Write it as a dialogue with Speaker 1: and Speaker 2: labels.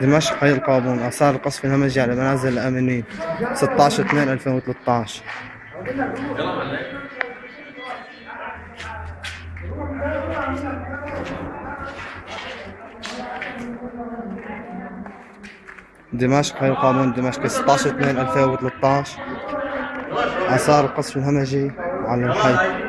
Speaker 1: دمشق حي القابون. آثار القصف الهمجي على منازل الآمنين 16 2 2013 دمشق حي القابون. دمشق 16 2 2013 آثار القصف الهمجي على الحي.